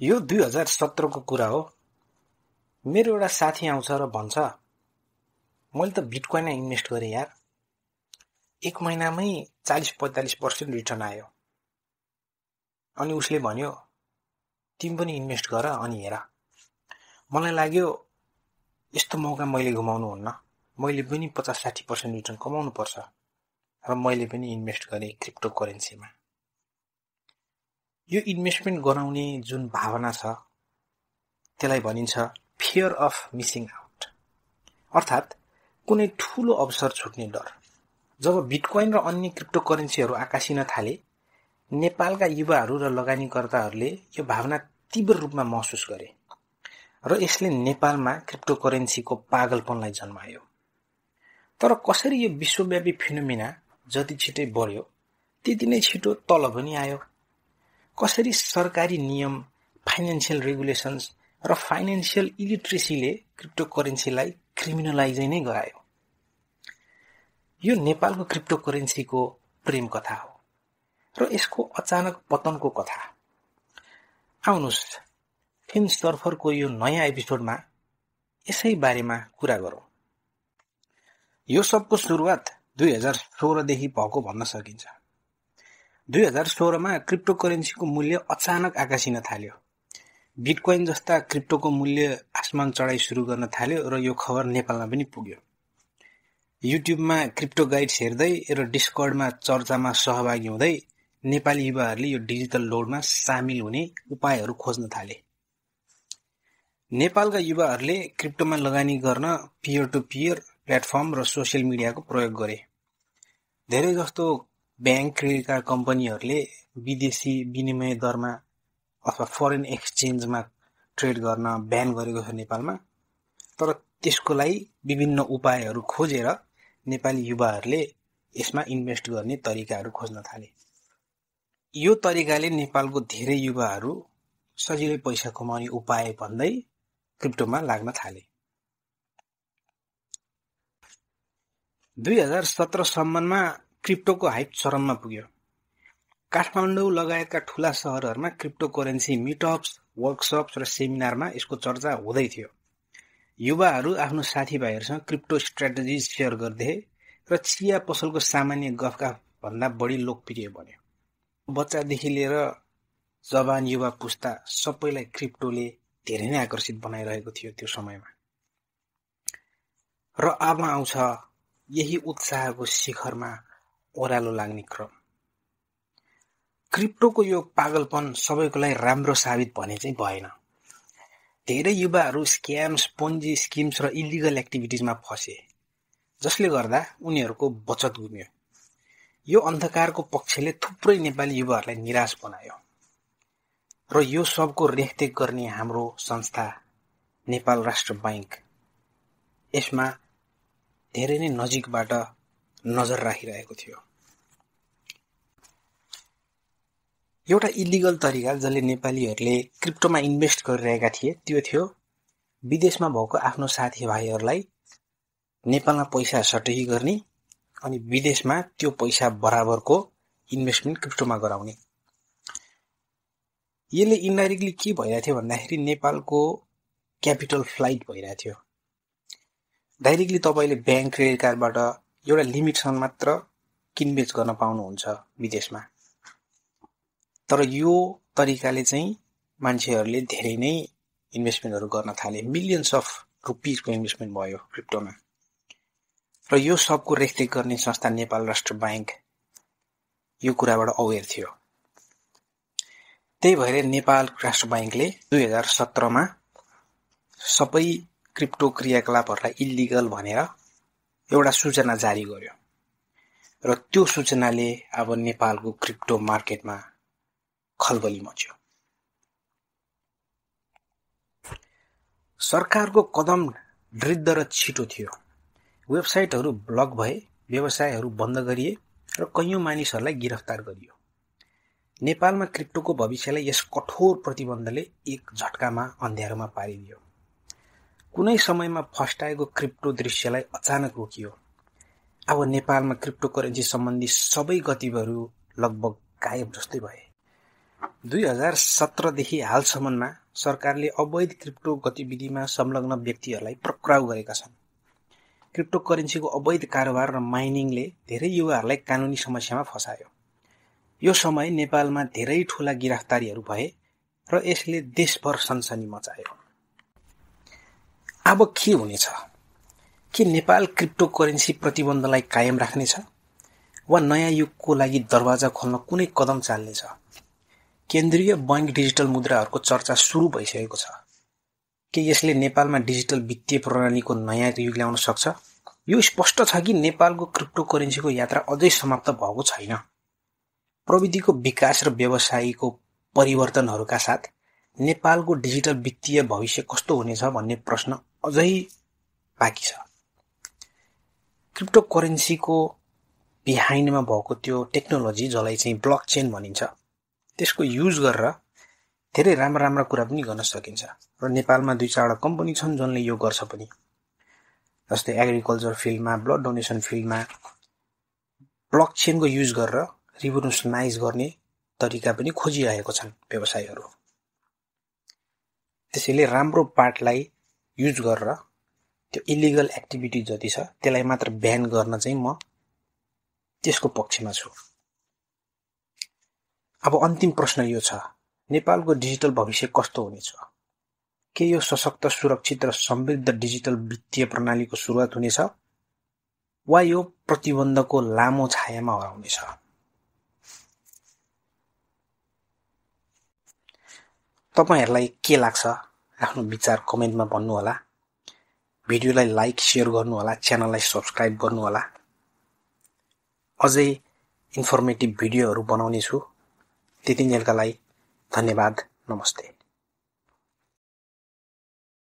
यो दुई हजार सत्रको कुरा हो। मेरो एउटा साथी आउँछ र भन्छ मैले त बिटकोइनमा इन्भेस्ट गरेँ यार। एक महिनामै चालिस पैँतालिस पर्सेन्ट रिटर्न आयो। अनि उसले भन्यो तिमी पनि इन्भेस्ट गर अनि हेर। मलाई लाग्यो यस्तो मौका मैले घुमाउनु हुन्न मैले पनि पचास साठी पर्सेन्ट रिटर्न कमाउनु पर्छ र मैले पनि इन्भेस्ट गरेँ क्रिप्टो करेन्सीमा यो इन्भेस्टमेन्ट गराउने जुन भावना छ त्यसलाई भनिन्छ फियर अफ मिसिङ आउट। अर्थात् कुनै ठुलो अवसर छुट्ने डर। जब बिटकोइन र अन्य क्रिप्टो करेन्सीहरू आकाशिन थाले नेपालका युवाहरू र लगानीकर्ताहरूले यो भावना तीव्र रूपमा महसुस गरे र यसले नेपालमा क्रिप्टो करेन्सीको पागलपनलाई जन्मायो। तर कसरी यो विश्वव्यापी फिनोमिना जति छिटै बढ्यो त्यति नै छिटो तल पनि आयो। कसरी सरकारी नियम फाइनेन्सियल रेगुलेसन्स र फाइनेन्सियल इलिट्रेसीले क्रिप्टो करेन्सीलाई क्रिमिनलाइजै नै गरायो? यो नेपालको क्रिप्टो करेन्सीको प्रेम कथा हो र यसको अचानक पतनको कथा। आउनुहोस् फिल्म सर्फरको यो नयाँ एपिसोडमा यसै बारेमा कुरा गरौँ। यो सबको सुरुवात दुई हजार सोह्रदेखि भएको भन्न सकिन्छ। दुई हजार सोह्रमा क्रिप्टो करेन्सीको मूल्य अचानक आकाशिन थाल्यो। बिटकोइन जस्ता क्रिप्टोको मूल्य आसमान चढाइ सुरु गर्न थाल्यो र यो खबर नेपालमा पनि पुग्यो। युट्युबमा क्रिप्टो गाइड्स हेर्दै र डिस्कर्डमा चर्चामा सहभागी हुँदै नेपाली युवाहरूले यो डिजिटल लोडमा सामेल हुने उपायहरू खोज्न थाले। नेपालका युवाहरूले क्रिप्टोमा लगानी गर्न पियर टु पियर प्लेटफर्म र सोसियल मिडियाको प्रयोग गरे। धेरै जस्तो ब्याङ्क क्रेडिट कार्ड कम्पनीहरूले विदेशी विनिमय दरमा अथवा फरेन एक्सचेन्जमा ट्रेड गर्न ब्यान गरेको छ नेपालमा। तर त्यसको लागि विभिन्न उपायहरू खोजेर नेपाली युवाहरूले यसमा इन्भेस्ट गर्ने तरिकाहरू खोज्न थाले। यो तरिकाले नेपालको धेरै युवाहरू सजिलै पैसा कमाउने उपाय भन्दै क्रिप्टोमा लाग्न थाले। दुई हजार सत्रसम्ममा क्रिप्टोको हाइप चरममा पुग्यो। काठमाडौँ लगायतका ठुला सहरहरूमा क्रिप्टो करेन्सी मिटअप्स वर्कसप्स र सेमिनारमा यसको चर्चा हुँदै थियो। युवाहरू आफ्नो साथीभाइहरूसँग क्रिप्टो स्ट्राटेजी सेयर गर्थे र चिया पसलको सामान्य भन्दा बढी लोकप्रिय बन्यो। बच्चादेखि लिएर जवान युवा पुस्ता सबैलाई क्रिप्टोले धेरै नै आकर्षित बनाइरहेको थियो त्यो समयमा। र अब आउँछ यही उत्साहको शिखरमा ओह्रालो लाग्ने क्रम। क्रिप्टोको यो पागलपन सबैको लागि राम्रो साबित भने चाहिँ भएन। धेरै युवाहरू स्क्याम्स पोन्जी स्किम्स र इलिगल एक्टिभिटिजमा फसे जसले गर्दा उनीहरूको बचत गुम्यो। यो अन्धकारको पक्षले थुप्रै नेपाली युवाहरूलाई निराश बनायो। र यो सबको रेखदेख गर्ने हाम्रो संस्था नेपाल राष्ट्र बैङ्क यसमा धेरै नै नजिकबाट नजर राखिरहेको थियो। एउटा इलिगल तरिका जसले नेपालीहरूले क्रिप्टोमा इन्भेस्ट गरिरहेका थिए त्यो थियो विदेशमा भएको आफ्नो साथीभाइहरूलाई नेपालमा पैसा सटही गर्ने अनि विदेशमा त्यो पैसा बराबरको इन्भेस्टमेन्ट क्रिप्टोमा गराउने। यसले इन्डाइरेक्टली के भइरहेको थियो भन्दाखेरि नेपालको क्यापिटल फ्लाइट भइरहेको थियो। डाइरेक्टली तपाईँले ब्याङ्क क्रेडिट कार्डबाट एउटा लिमिटसम्म मात्र किनबेच गर्न पाउनुहुन्छ विदेशमा? तर यो तरिकाले चाहिँ मान्छेहरूले धेरै नै इन्भेस्टमेन्टहरू गर्न थाले। मिलियन्स अफ रुपिजको इन्भेस्टमेन्ट भयो क्रिप्टोमा र यो सबको रेखदेख गर्ने संस्था नेपाल राष्ट्र ब्याङ्क यो कुराबाट अवेर थियो। त्यही भएर नेपाल राष्ट्र ब्याङ्कले दुई हजार सत्रमा सबै क्रिप्टो क्रियाकलापहरूलाई इलिगल भनेर एउटा सूचना जारी गर्यो। र त्यो सूचनाले अब नेपालको क्रिप्टो मार्केटमा खलबली मच्यो। सरकारको कदम दृढ र छिटो थियो। वेबसाइटहरू ब्लक भए व्यवसायहरू बन्द गरिए र कैयौँ मानिसहरूलाई गिरफ्तार गरियो। नेपालमा क्रिप्टोको भविष्यलाई यस कठोर प्रतिबन्धले एक झट्कामा अँध्यारोमा पारिदियो। कुनै समयमा फस्टाएको क्रिप्टो दृश्यलाई अचानक रोकियो। अब नेपालमा क्रिप्टो करेन्सी सम्बन्धी सबै गतिविधिहरू लगभग गायब जस्तै भए। दुई हजार सत्रदेखि हालसम्ममा सरकारले अवैध क्रिप्टो गतिविधिमा संलग्न व्यक्तिहरूलाई पक्राउ गरेका छन्। क्रिप्टो करेन्सीको अवैध कारोबार र माइनिङले धेरै युवाहरूलाई कानुनी समस्यामा फसायो। यो समय नेपालमा धेरै ठूला गिरफ्तारीहरू भए र यसले देशभर सनसनी मचायो। अब के हुनेछ? के नेपाल क्रिप्टो करेन्सी प्रतिबन्धलाई कायम राख्नेछ? वा नयाँ युगको लागि दरवाजा खोल्न कुनै कदम चाल्नेछ? केन्द्रीय बैङ्क डिजिटल मुद्राहरूको चर्चा सुरु भइसकेको छ। के यसले नेपालमा डिजिटल वित्तीय प्रणालीको नयाँ युग ल्याउन सक्छ? यो स्पष्ट छ कि नेपालको क्रिप्टो करेन्सीको यात्रा अझै समाप्त भएको छैन। प्रविधिको विकास र व्यवसायीको परिवर्तनहरूका साथ नेपालको डिजिटल वित्तीय भविष्य कस्तो हुनेछ भन्ने प्रश्न अझै बाँकी छ। क्रिप्टो करेन्सीको बिहाइन्डमा भएको त्यो टेक्नोलोजी जसलाई चाहिँ ब्लक चेन भनिन्छ त्यसको युज गरेर धेरै राम्रा राम्रा कुरा पनि गर्न सकिन्छ। र नेपालमा दुई चारवटा कम्पनी छन् जसले यो गर्छ पनि। जस्तै एग्रिकल्चर फिल्डमा ब्लड डोनेसन फिल्डमा ब्लक चेनको युज गरेर रिभोल्युसनाइज गर्ने तरिका पनि खोजिरहेको छन् व्यवसायहरू। त्यसैले राम्रो पार्टलाई युज गरेर त्यो इलिगल एक्टिभिटी जति छ त्यसलाई मात्र ब्यान गर्न चाहिँ म त्यसको पक्षमा छु। अब अन्तिम प्रश्न यो छ नेपालको डिजिटल भविष्य कस्तो हुनेछ? के यो सशक्त सुरक्षित र समृद्ध डिजिटल वित्तीय प्रणालीको सुरुवात हुनेछ? वा यो प्रतिबन्धको लामो छायामा हराउनेछ? तपाईँहरूलाई के लाग्छ? आफ्नो विचार कमेन्टमा भन्नुहोला। भिडियोलाई लाइक सेयर गर्नुहोला च्यानललाई सब्सक्राइब गर्नुहोला। अझै इन्फर्मेटिभ भिडियोहरू बनाउनेछु। त्यतिन्जेलका लागि धन्यवाद नमस्ते।